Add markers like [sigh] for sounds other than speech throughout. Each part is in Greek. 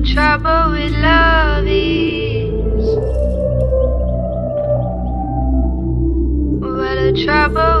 the trouble with love is. What the trouble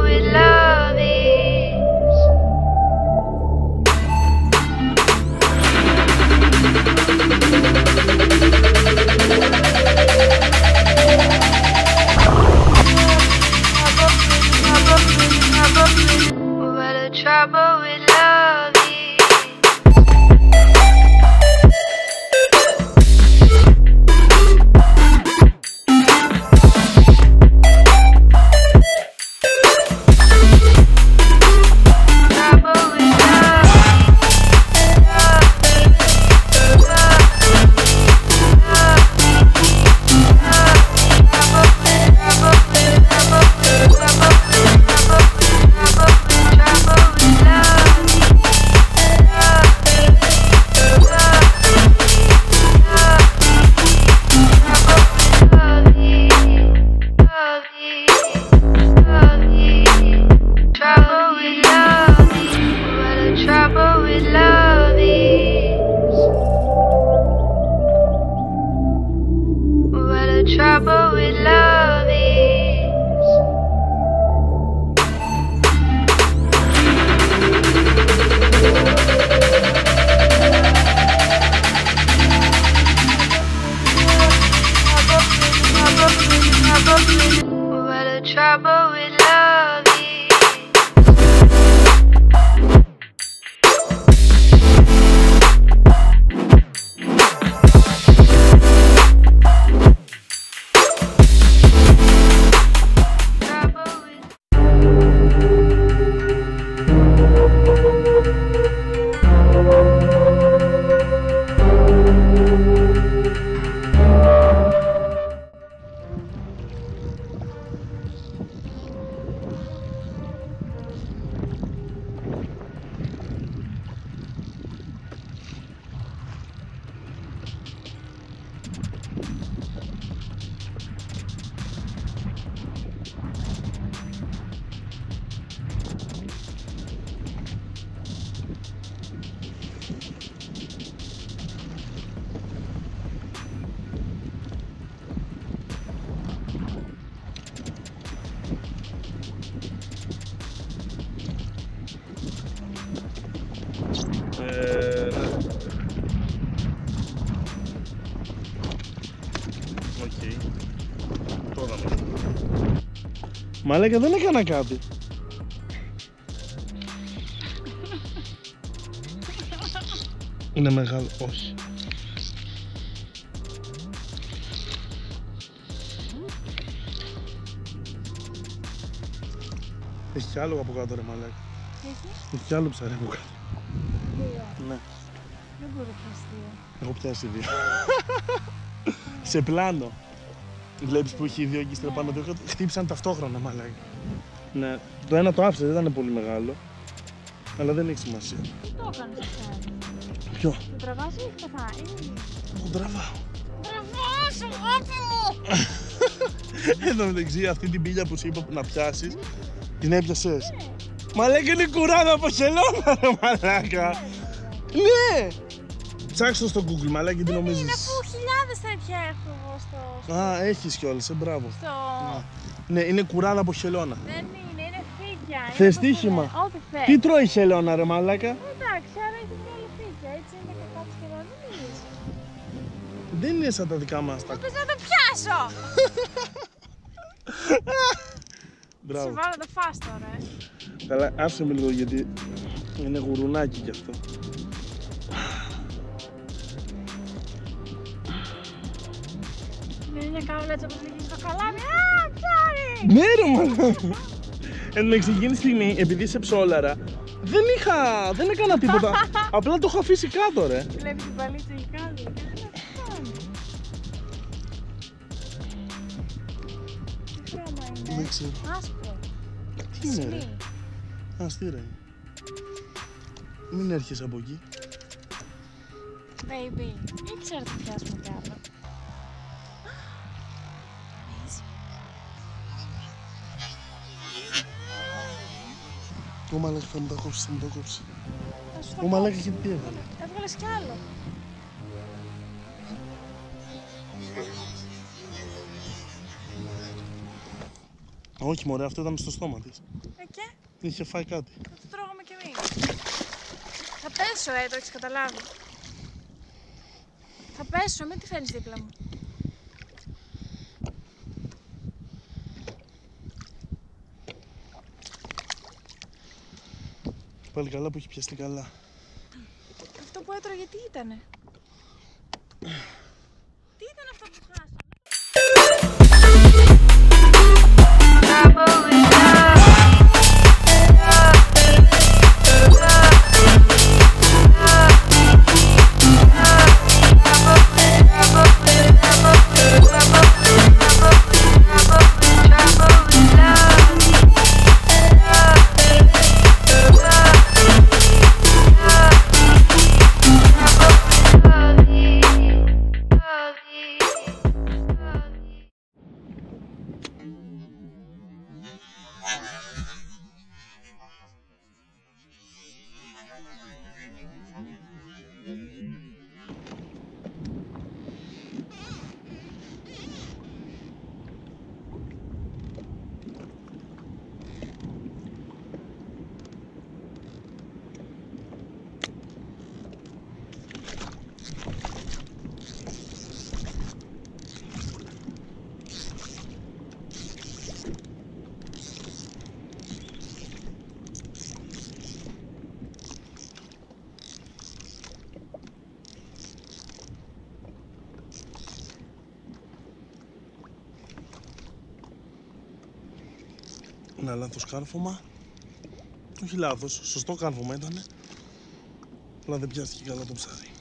Τώρα ναι. Μαλάκα δεν έκανα κάτι. Είναι μεγάλο. Όχι. Έχεις κι άλλο από κάτω ρε μαλάκα. Έχεις; Κι άλλο ψάρι από κάτω. Ναι. Δεν μπορεί να αστείο. Έχω πιάσει δύο. Σε πλάνο. Βλέπεις που έχει δύο εκεί πάνω του. Χτύπησαν ταυτόχρονα, μαλάκα. Ναι. Το ένα το άφησε, δεν ήταν πολύ μεγάλο. Αλλά δεν έχει σημασία. Τι το έκανες αυτό; Ποιο; Το τραβάς ή έχει πεθάνει; Το τραβάω. Τραβάς, αγάπη μου. Εδώ μεταξύ αυτή την πύλια που σου είπα να πιάσεις, την έπιασες. Μαλάκα είναι κουράδα από χελώνα, ρε μαλάκα. Ναι! Ψάξτε το στο Google, μαλάκα, τι Είναι νομίζεις. αφού χιλιάδες τέτοια έχω εγώ στο... Α, έχεις κιόλας, ε, μπράβο. στο... Ναι, είναι κουράδα από χελώνα. Δεν είναι, είναι φύκια. είναι Θες πώς το τύχημα; λένε. Ό,τι θες. Τι τρώει η χελώνα, ρε μαλάκα; Εντάξει, άρα έχει βγάλει φύκια. Έτσι είναι κατά τη σχεδόν. Δεν είναι. Δεν είναι σαν τα δικά μας τα. Πες να το πιάσω. Σε Μπράβο. βάλω το φας τώρα. ε. Καλά, άφησε με λίγο γιατί είναι γουρουνάκι κι αυτό. Είναι καύλα έτσι όπως βγήκε στο καλάμι. Α, ψάρι. Ναι, ρε μαλάκα. Εν τω μεταξύ, εκείνη τη στιγμή, επειδή είσαι ψόλαρα, δεν είχα. δεν έκανα τίποτα. [laughs] Απλά το έχω αφήσει κάτω, ρε. Βλέπεις την παλίτσα έχει κάνει. Τι χρώμα Δεν είναι. ξέρω. Άσπρο. Τι είναι, ρε; Σμί. Αστήρα είναι. Μην έρχεσαι από εκεί. Baby. Ήξερα τι πιάσουμε κι άλλο. Ο μαλάκα θα μου τα κόψει, θα μου τα κόψει. Ο έχει τι έβγαλε. Κι άλλο. Όχι μωρέ, αυτό ήταν στο στόμα της. Ε, και; Είχε φάει κάτι. Θα το τρώγαμε κι εμείς. Θα πέσω, ε, το έχεις καταλάβει. Θα πέσω, μην τη φέρνεις δίπλα μου. Πάλι καλά που έχει πιαστεί καλά. Αυτό που έτρωγε τι ήτανε; Τι ήταν αυτό που χάσαμε; Ένα λάθος κάρφωμα. Όχι λάθος, σωστό κάρφωμα ήταν. Αλλά δεν πιάστηκε καλά το ψάρι.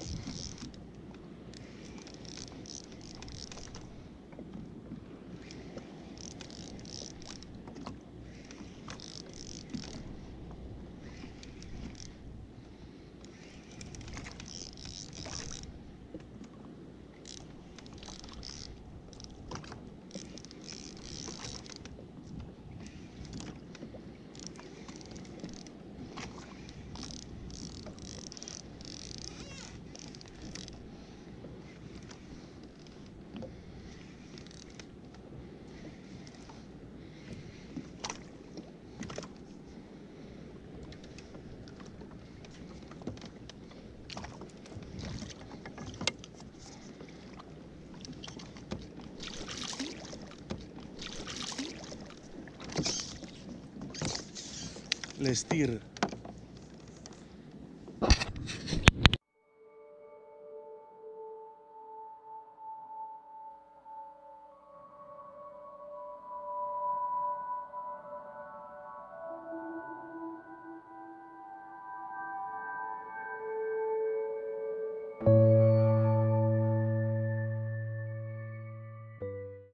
Lestir.